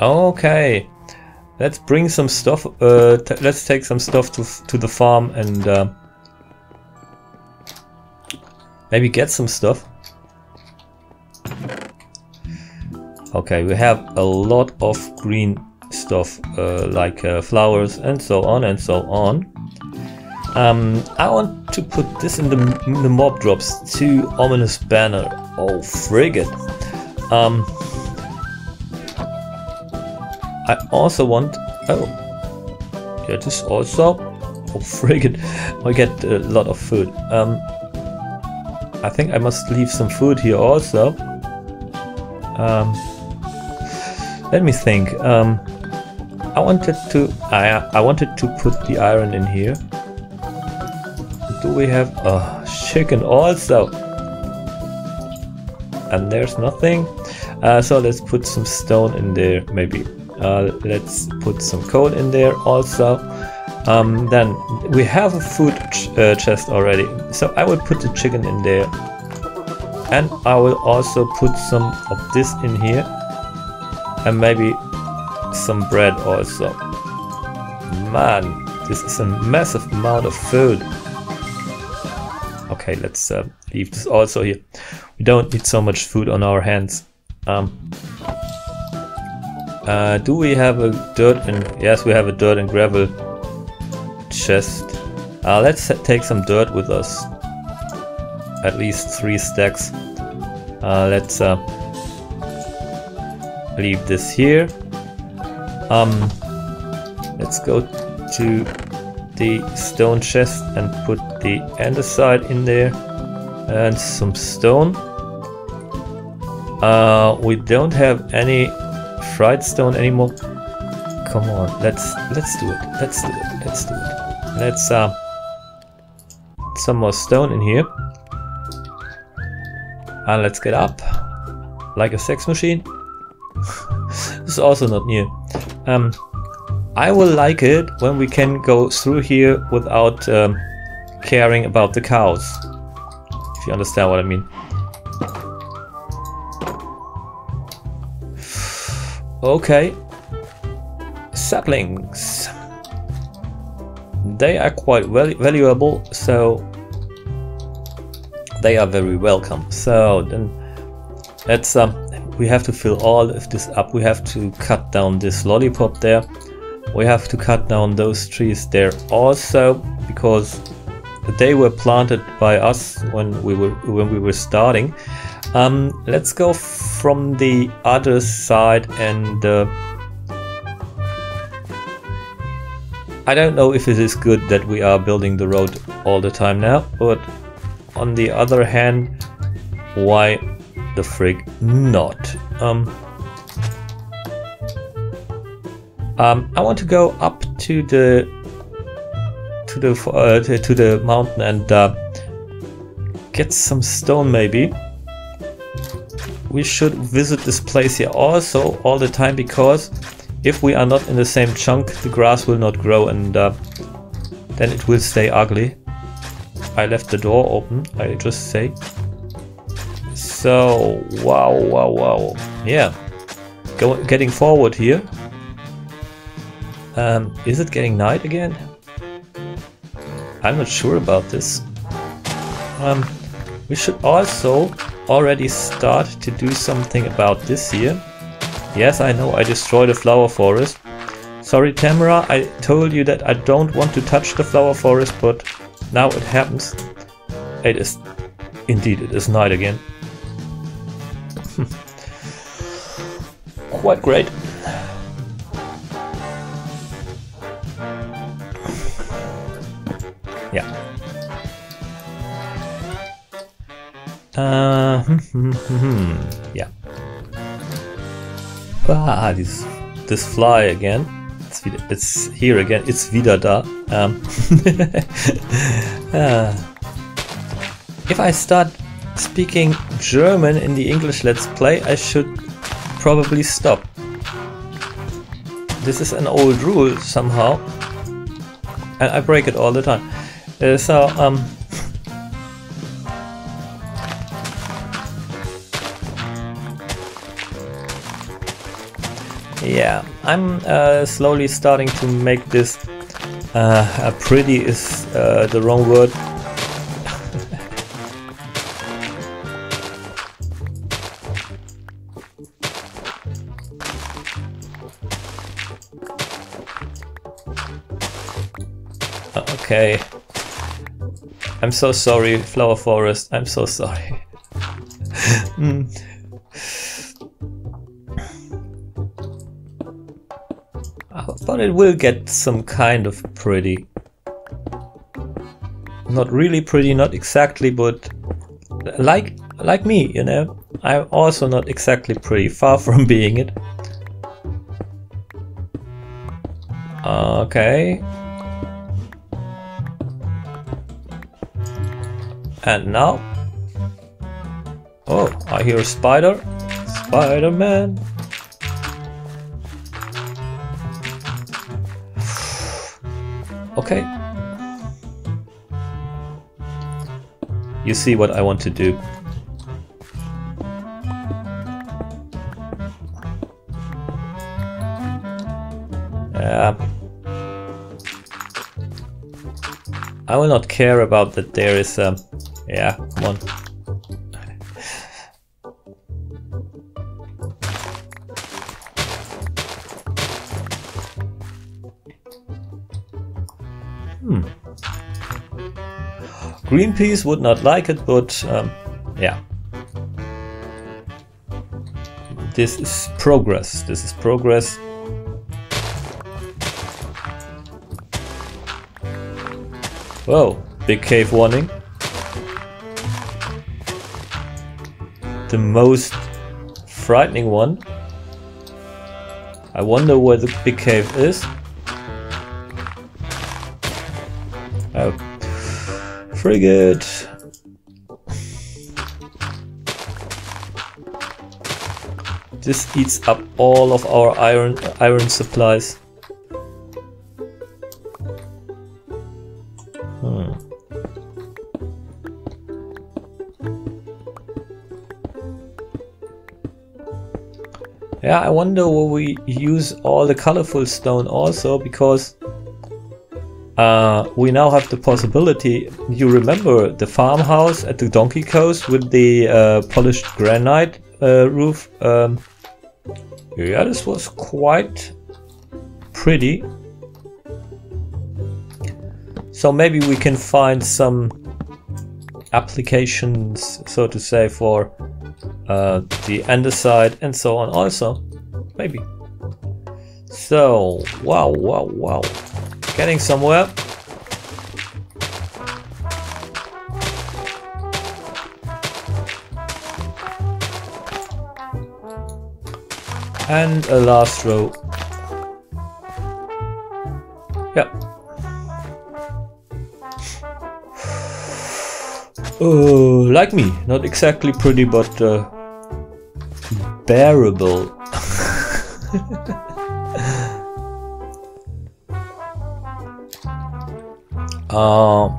Okay. Let's bring some stuff. Uh, let's take some stuff to to the farm and uh, maybe get some stuff. Okay, we have a lot of green stuff uh, like uh, flowers and so on and so on. Um, I want to put this in the, in the mob drops. Two ominous banner. Oh, frigate. Um, I also want... Oh. Yeah, this also... Oh, friggin. I get a lot of food. Um, I think I must leave some food here also. Um, let me think. Um, I wanted to... I, I wanted to put the iron in here do we have a chicken also? And there's nothing. Uh, so let's put some stone in there maybe. Uh, let's put some coal in there also. Um, then we have a food ch uh, chest already. So I will put the chicken in there. And I will also put some of this in here. And maybe some bread also. Man, this is a massive amount of food. Okay, let's uh, leave this also here. We don't need so much food on our hands. Um, uh, do we have a dirt and... Yes, we have a dirt and gravel chest. Uh, let's take some dirt with us. At least three stacks. Uh, let's uh, leave this here. Um, let's go to the stone chest and put the andesite in there and some stone. Uh, we don't have any fried stone anymore. Come on, let's let's do it. Let's do it. Let's do it. Let's uh, some more stone in here. And let's get up like a sex machine. this is also not new. Um, I will like it when we can go through here without um, caring about the cows. If you understand what I mean. Okay. Saplings. They are quite val valuable, so they are very welcome. So then let's um, we have to fill all of this up. We have to cut down this lollipop there we have to cut down those trees there also because they were planted by us when we were when we were starting um, let's go from the other side and uh, I don't know if it is good that we are building the road all the time now but on the other hand why the frig not um, Um, I want to go up to the to the uh, to the mountain and uh, get some stone maybe. We should visit this place here also all the time because if we are not in the same chunk, the grass will not grow and uh, then it will stay ugly. I left the door open, I just say. So, wow, wow, wow. Yeah, Go, getting forward here. Um, is it getting night again? I'm not sure about this. Um, we should also already start to do something about this here. Yes, I know I destroyed a flower forest. Sorry Tamara, I told you that I don't want to touch the flower forest, but now it happens. It is... Indeed, it is night again. Quite great. Yeah. Uh, yeah. Ah, this this fly again. It's it's here again. It's wieder da. Um, uh, if I start speaking German in the English Let's Play, I should probably stop. This is an old rule somehow, and I break it all the time. Uh, so, um... Yeah, I'm uh, slowly starting to make this uh, pretty is uh, the wrong word. okay. I'm so sorry, Flower Forest. I'm so sorry. mm. But it will get some kind of pretty. Not really pretty, not exactly, but like like me, you know. I'm also not exactly pretty, far from being it. Okay. And now? Oh, I hear spider. Spider-Man. Okay. You see what I want to do. Yeah. I will not care about that there is a... Yeah, come on. Greenpeace would not like it, but um, yeah. This is progress. This is progress. Whoa, big cave warning. The most frightening one. I wonder where the big cave is. Oh, frigate. This eats up all of our iron iron supplies. Hmm. Yeah, I wonder will we use all the colorful stone also because uh, we now have the possibility. You remember the farmhouse at the Donkey Coast with the uh, polished granite uh, roof? Um, yeah, this was quite pretty. So maybe we can find some applications, so to say, for uh, the andesite and so on also. Maybe. So, wow, wow, wow. Getting somewhere. And a last row. Yeah. Oh, like me. Not exactly pretty, but uh, bearable. Uh,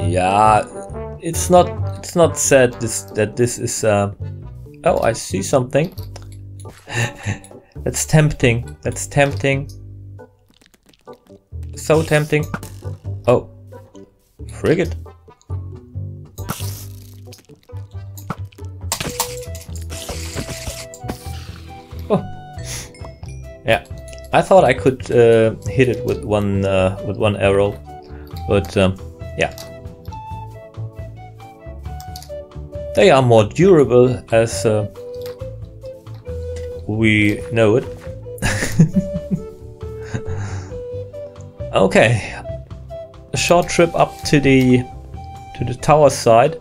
yeah, it's not it's not said this that this is. Uh, oh, I see something. That's tempting. That's tempting. So tempting. Oh, frigate. Oh, yeah. I thought I could uh, hit it with one uh, with one arrow. But um, yeah. They are more durable as uh, we know it. okay. A short trip up to the to the tower side.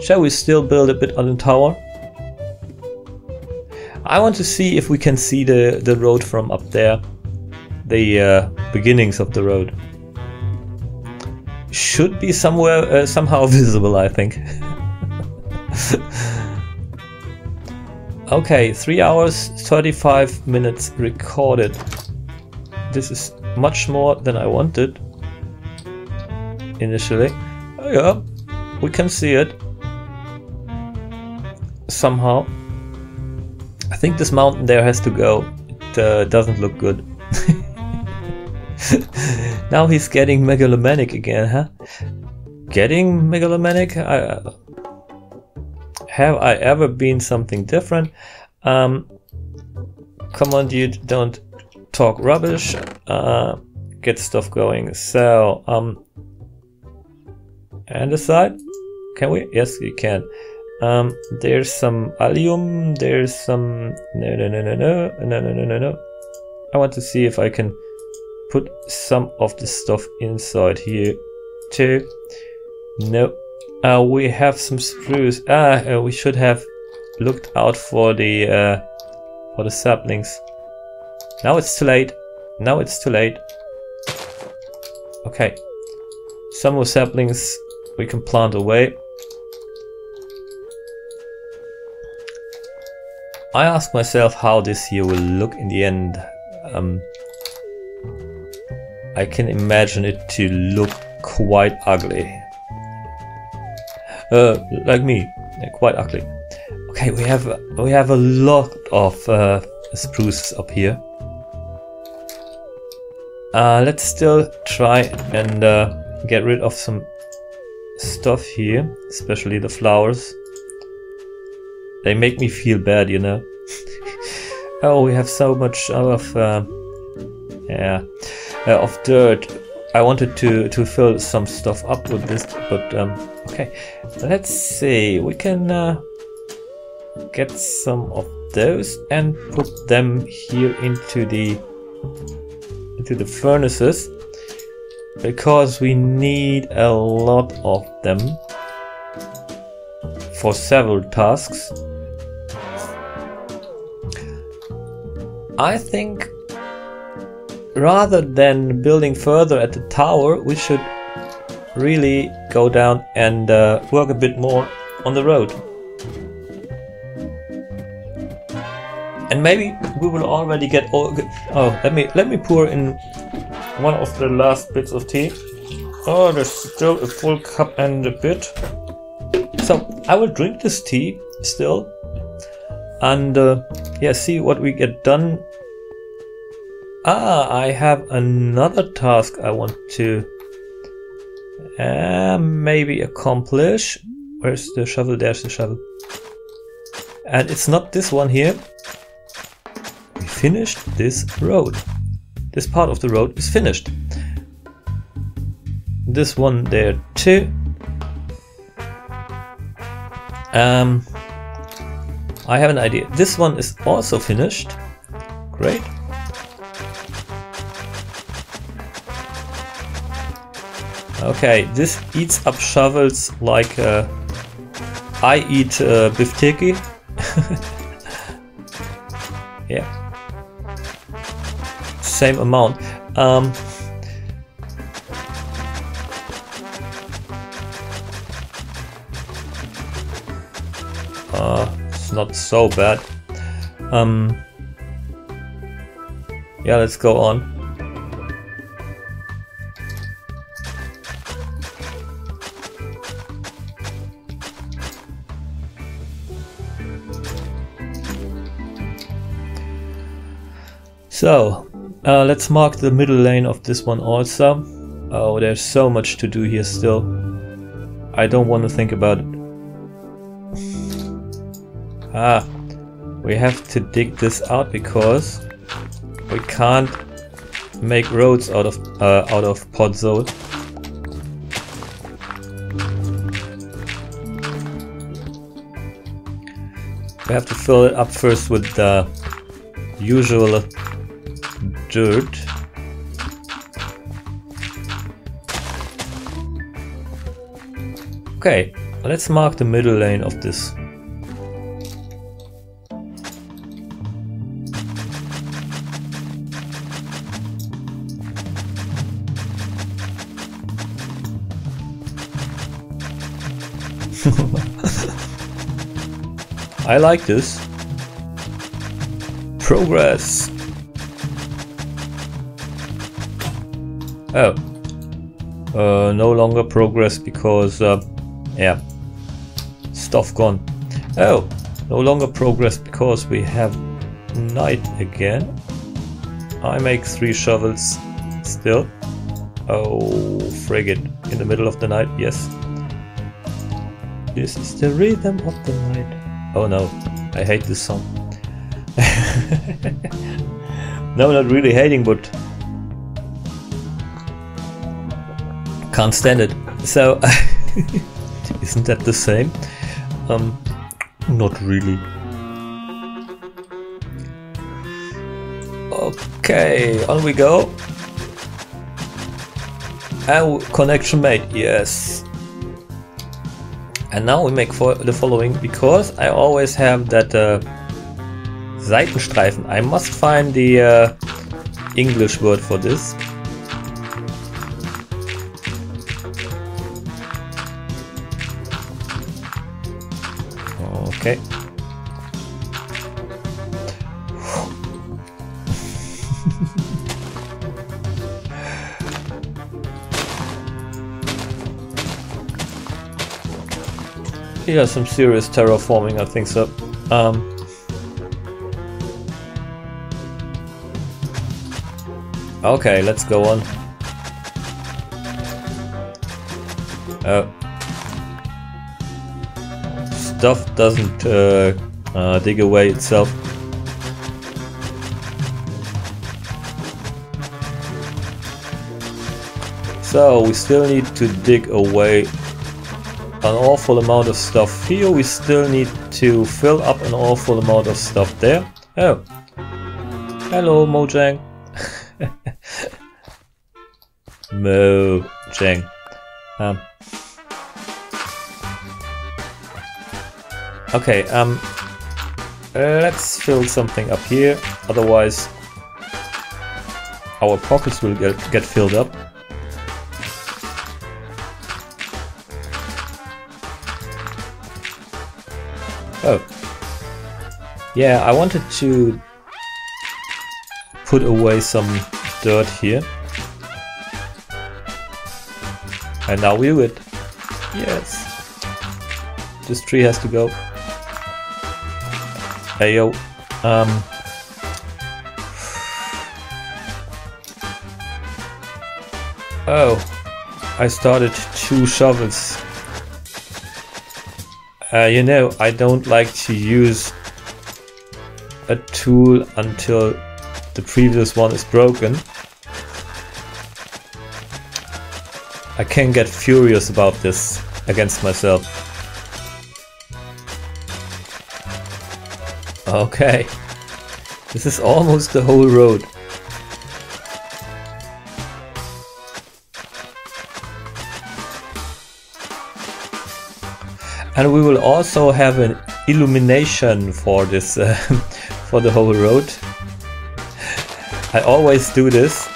Shall we still build a bit on the tower? I want to see if we can see the, the road from up there. The uh, beginnings of the road should be somewhere uh, somehow visible, I think. okay, 3 hours 35 minutes recorded. This is much more than I wanted initially. Oh yeah, we can see it somehow. I think this mountain there has to go. uh, doesn't look good. now he's getting megalomaniac again, huh? Getting megalomaniac? I, have I ever been something different? Um, come on, dude, don't talk rubbish. Uh, get stuff going. So, um, and aside, can we? Yes, we can. Um, there's some allium. There's some no no no no no no no no no. I want to see if I can put some of the stuff inside here too. No. Uh, we have some spruce. Ah, uh, we should have looked out for the uh, for the saplings. Now it's too late. Now it's too late. Okay. Some more saplings we can plant away. I ask myself how this year will look in the end. Um, I can imagine it to look quite ugly. Uh, like me, quite ugly. Okay, we have we have a lot of uh, spruces up here. Uh, let's still try and uh, get rid of some stuff here, especially the flowers. They make me feel bad, you know. oh, we have so much of uh, yeah uh, of dirt. I wanted to to fill some stuff up with this, but um, okay. Let's see. We can uh, get some of those and put them here into the into the furnaces because we need a lot of them for several tasks. I think rather than building further at the tower, we should really go down and uh, work a bit more on the road. And maybe we will already get all. Oh, let me let me pour in one of the last bits of tea. Oh, there's still a full cup and a bit. So I will drink this tea still, and uh, yeah, see what we get done Ah, I have another task I want to uh, maybe accomplish. Where's the shovel? There's the shovel. And it's not this one here. We finished this road. This part of the road is finished. This one there too. Um, I have an idea. This one is also finished. Great. Okay, this eats up shovels like uh, I eat uh, bifteki. yeah. Same amount. Um, uh, it's not so bad. Um, yeah, let's go on. So, uh, let's mark the middle lane of this one also. Oh, there's so much to do here still. I don't want to think about it. Ah, we have to dig this out because we can't make roads out of uh, out of podzol. We have to fill it up first with the usual dirt. Okay, let's mark the middle lane of this. I like this. Progress. Oh. Uh, no longer progress because, uh, yeah, stuff gone. Oh, no longer progress because we have night again. I make three shovels still. Oh, frigate. In the middle of the night, yes. This is the rhythm of the night. Oh no, I hate this song. no, not really hating, but can't stand it. So, isn't that the same? Um, not really. Okay, on we go. And connection made, yes. And now we make for the following, because I always have that uh, Seitenstreifen. I must find the uh, English word for this. Okay. Yeah, some serious terraforming, I think so. Um, okay, let's go on. Uh, stuff doesn't uh, uh, dig away itself. So we still need to dig away an awful amount of stuff here. We still need to fill up an awful amount of stuff there. Oh. Hello, Mojang. Mojang. Um. Okay, um, let's fill something up here, otherwise our pockets will get, get filled up. Oh. Yeah, I wanted to put away some dirt here. And now we do it. Yes. This tree has to go. Hey yo. Um. Oh. I started two shovels uh, you know, I don't like to use a tool until the previous one is broken. I can get furious about this against myself. Okay. This is almost the whole road. and we will also have an illumination for this uh, for the whole road I always do this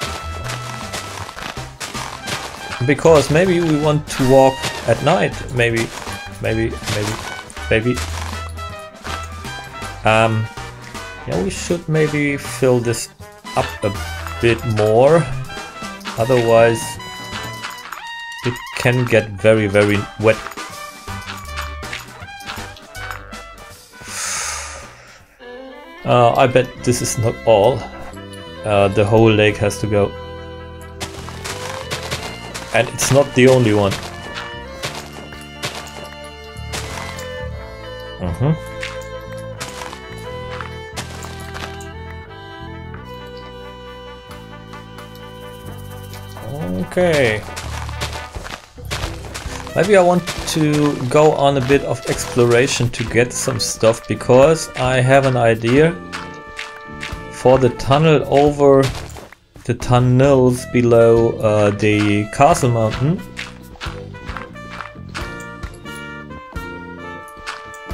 because maybe we want to walk at night maybe maybe maybe maybe um yeah we should maybe fill this up a bit more otherwise it can get very very wet Uh, I bet this is not all. Uh, the whole lake has to go. And it's not the only one. Okay. Maybe I want to go on a bit of exploration to get some stuff because I have an idea for the tunnel over the tunnels below uh, the castle mountain.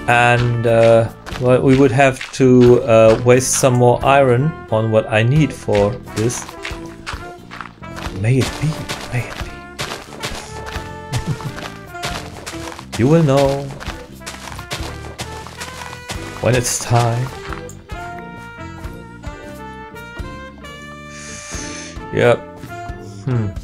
And uh, well, we would have to uh, waste some more iron on what I need for this. May it be, may it be. You will know when it's time. Yep. Hmm.